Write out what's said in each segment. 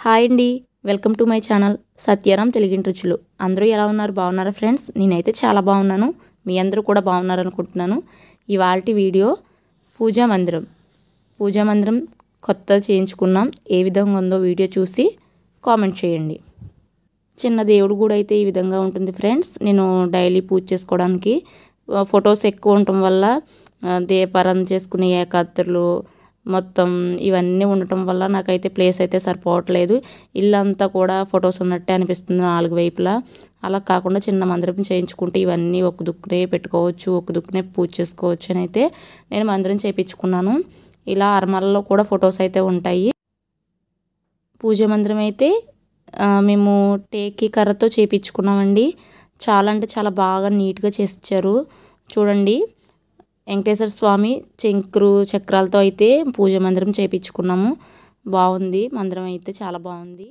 Hi అండి. Welcome to my channel Satyaram తెలుగింటి రుచులు అందరూ ఎలా ఉన్నారు? బాగున్నారా ఫ్రెండ్స్? నేనైతే చాలా బాగున్నాను. మీ అందరూ కూడా బాగున్నారు అనుకుంటున్నాను ఇవాళ వీడియో పూజా మందిరం. పూజా మందిరం కొత్త చేయించుకున్నాం. ఏ విధంగా ఉందో వీడియో చూసి కామెంట్ చేయండి. చిన్న దేవుడు కూడా అయితే ఈ విధంగా ఉంటుంది ఫ్రెండ్స్. నేను డైలీ పూజ చేసుకోవడానికి ఫొటోస్ ఎక్కువ ఉండటం వల్ల ఆ, చేసుకునే ఏకాత్రులు మొత్తం ఇవన్నీ ఉండటం వల్ల నాకైతే ప్లేస్ అయితే సరిపోవట్లేదు. ఇల్లంతా కూడా ఫొటోస్ ఉన్నట్టే అనిపిస్తుంది నాలుగు వైపులా. అలా కాకుండా చిన్న మందిరం చేయించుకుంటే ఇవన్నీ ఒక దుక్కునే పెట్టుకోవచ్చు ఒక దుక్కునే పూజ చేసుకోవచ్చు అని అయితే నేను మందిరం చేయించుకున్నాను. ఇలా అరమలలో కూడా ఫొటోస్ అయితే ఉంటాయి. పూజ మందిరం అయితే మేము టేకి కర్రతో చేయించుకున్నామండి. చాలా అంటే చాలా బాగా నీట్గా చేసిచ్చారు. చూడండి. వెంకటేశ్వర స్వామి చంక్రు చక్రాలతో అయితే పూజ మందిరం చేపించుకున్నాము. బాగుంది. మందిరం అయితే చాలా బాగుంది.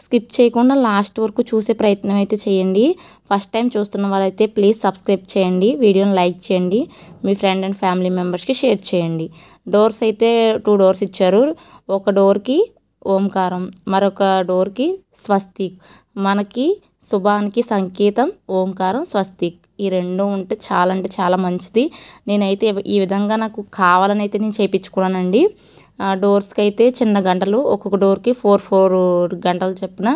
స్కిప్ చేయకుండా లాస్ట్ వరకు చూసే ప్రయత్నం అయితే చేయండి. ఫస్ట్ టైం చూస్తున్న వారైతే ప్లీజ్ సబ్స్క్రైబ్ చేయండి. వీడియోని లైక్ చేయండి. మీ ఫ్రెండ్ అండ్ ఫ్యామిలీ మెంబర్స్కి షేర్ చేయండి. డోర్స్ అయితే టూ డోర్స్ ఇచ్చారు. ఒక డోర్కి ఓంకారం మరొక డోర్కి స్వస్తిక్. మనకి శుభానికి సంకేతం ఓంకారం స్వస్తిక్ ఈ రెండు ఉంటే చాలా అంటే చాలా మంచిది. నేనైతే ఈ విధంగా నాకు కావాలని అయితే నేను చేయించుకున్నానండి ఆ, డోర్స్కి అయితే చిన్న గంటలు ఒక్కొక్క డోర్కి ఫోర్ ఫోర్ గంటలు చెప్పిన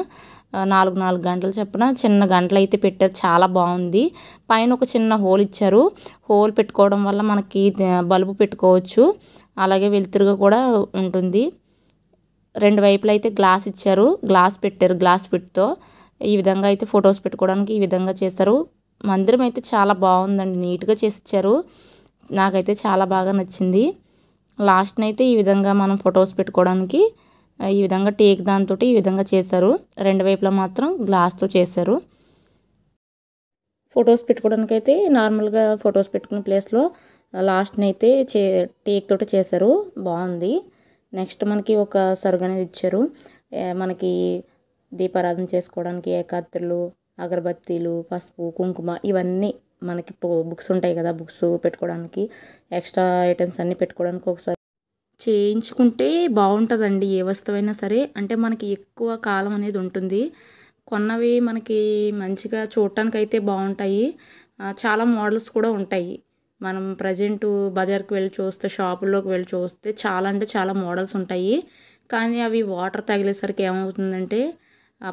నాలుగు నాలుగు గంటలు చొప్పున చిన్న గంటలు అయితే పెట్టారు. చాలా బాగుంది. పైన ఒక చిన్న హోల్ ఇచ్చారు. హోల్ పెట్టుకోవడం వల్ల మనకి బల్బు పెట్టుకోవచ్చు. అలాగే వెలుతురుగా కూడా ఉంటుంది. రెండు వైపులు అయితే గ్లాస్ ఇచ్చారు. గ్లాస్ పెట్టారు గ్లాస్ ఫిట్తో. ఈ విధంగా అయితే ఫొటోస్ పెట్టుకోవడానికి ఈ విధంగా చేశారు మందిరం అయితే చాలా బాగుందండి. నీట్గా చేసి ఇచ్చారు నాకైతే చాలా బాగా నచ్చింది. లాస్ట్ని అయితే ఈ విధంగా మనం ఫొటోస్ పెట్టుకోవడానికి ఈ విధంగా టేక్ దాంతో ఈ విధంగా చేశారు. రెండు వైపులా మాత్రం గ్లాస్తో చేశారు. ఫొటోస్ పెట్టుకోవడానికి అయితే నార్మల్గా ఫొటోస్ పెట్టుకునే ప్లేస్లో లాస్ట్ని అయితే చే టేక్ తోటి చేశారు. బాగుంది. నెక్స్ట్ మనకి ఒక సరుగు అనేది ఇచ్చారు మనకి దీపారాధన చేసుకోవడానికి ఏకాత్రులు అగరబత్తీలు పసుపు కుంకుమ ఇవన్నీ మనకి బుక్స్ ఉంటాయి కదా బుక్స్ పెట్టుకోవడానికి. ఎక్స్ట్రా ఐటమ్స్ అన్నీ పెట్టుకోవడానికి ఒకసారి చేయించుకుంటే బాగుంటుందండి. ఏ వస్తువైనా సరే అంటే మనకి ఎక్కువ కాలం అనేది ఉంటుంది. కొన్నవి మనకి మంచిగా చూడటానికి అయితే బాగుంటాయి చాలా మోడల్స్ కూడా ఉంటాయి. మనం ప్రజెంట్ బజార్కి వెళ్ళి చూస్తే షాపుల్లోకి వెళ్ళి చూస్తే చాలా అంటే చాలా మోడల్స్ ఉంటాయి. కానీ అవి వాటర్ తగిలేసరికి ఏమవుతుందంటే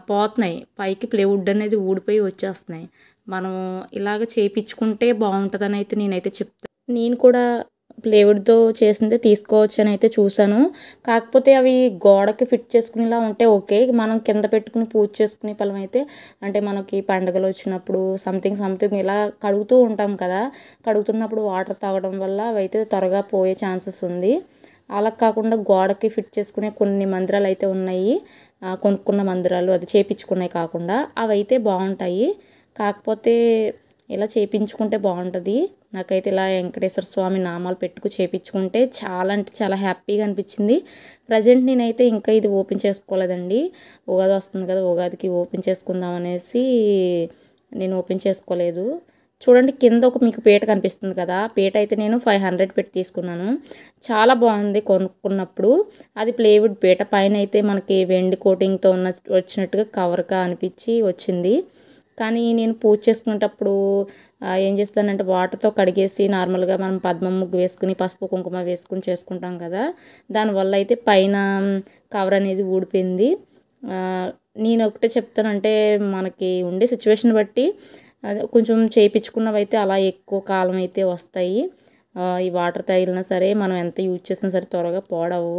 పోతున్నాయి. పైకి ప్లేవుడ్ అనేది ఊడిపోయి వచ్చేస్తున్నాయి. మనం ఇలాగ చేయించుకుంటే బాగుంటుందని అయితే నేనైతే చెప్తాను నేను కూడా ప్లేవుడ్తో చేసిందే తీసుకోవచ్చు అని అయితే చూశాను. కాకపోతే అవి గోడకి ఫిట్ చేసుకునేలా ఉంటే ఓకే. మనం కింద పెట్టుకుని పూజ చేసుకునే ఫలం అయితే అంటే మనకి పండగలు వచ్చినప్పుడు సంథింగ్ సంథింగ్ ఇలా కడుగుతూ ఉంటాం కదా. కడుగుతున్నప్పుడు వాటర్ తాగడం వల్ల అవి అయితే త్వరగా పోయే ఛాన్సెస్ ఉంది. అలా కాకుండా గోడకి ఫిట్ చేసుకునే కొన్ని మందిరాలు అయితే ఉన్నాయి. కొనుక్కున్న మందిరాలు అది చేపించుకున్నాయి కాకుండా అవి అయితే బాగుంటాయి. కాకపోతే ఇలా చేపించుకుంటే బాగుంటుంది. నాకైతే ఇలా వెంకటేశ్వర స్వామి నామాలు పెట్టుకు చేపించుకుంటే చాలా అంటే చాలా హ్యాపీగా అనిపించింది. ప్రజెంట్ నేనైతే ఇంకా ఇది ఓపెన్ చేసుకోలేదండి. ఉగాది వస్తుంది కదా ఉగాదికి ఓపెన్ చేసుకుందాం అనేసి నేను ఓపెన్ చేసుకోలేదు. చూడండి కింద ఒక మీకు పీట కనిపిస్తుంది కదా. పీట అయితే నేను ఫైవ్ హండ్రెడ్ పెట్టి తీసుకున్నాను. చాలా బాగుంది కొనుక్కున్నప్పుడు. అది ప్లేవుడ్ పీట. పైన అయితే మనకి వెండి కోటింగ్తో ఉన్న వచ్చినట్టుగా కవర్గా అనిపించి వచ్చింది. కానీ నేను పూజ చేసుకునేటప్పుడు ఏం చేస్తానంటే వాటర్తో కడిగేసి నార్మల్గా మనం పద్మం ముగ్గు వేసుకుని పసుపు కుంకుమ వేసుకుని చేసుకుంటాం కదా. దానివల్ల అయితే పైన కవర్ అనేది ఊడిపోయింది. నేను ఒకటే చెప్తానంటే మనకి ఉండే సిచ్యువేషన్ బట్టి అదే కొంచెం చేయించుకున్నవి అయితే అలా ఎక్కువ కాలం అయితే వస్తాయి ఈ వాటర్ తగిలినా సరే మనం ఎంత యూజ్ చేసినా సరే త్వరగా పోడవు.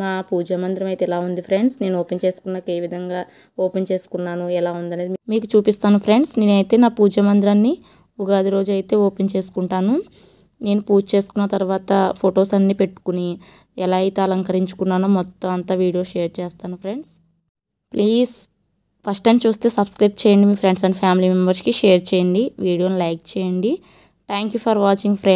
మా పూజా మందిరం అయితే ఇలా ఉంది ఫ్రెండ్స్. నేను ఓపెన్ చేసుకున్నాక ఏ విధంగా ఓపెన్ చేసుకున్నాను ఎలా ఉందనేది మీకు చూపిస్తాను ఫ్రెండ్స్. నేనైతే నా పూజా మందిరాన్ని ఉగాది రోజు అయితే ఓపెన్ చేసుకుంటాను. నేను పూజ చేసుకున్న తర్వాత ఫొటోస్ అన్నీ పెట్టుకుని ఎలా అయితే అలంకరించుకున్నానో మొత్తం అంతా వీడియో షేర్ చేస్తాను ఫ్రెండ్స్. ప్లీజ్ ఫస్ట్ టైం చూస్తే సబ్స్క్రైబ్ చేయండి మీ ఫ్రెండ్స్ అండ్ ఫ్యామిలీ మెంబర్స్కి షేర్ చేయండి వీడియోని లైక్ చేయండి. Thank you for watching friends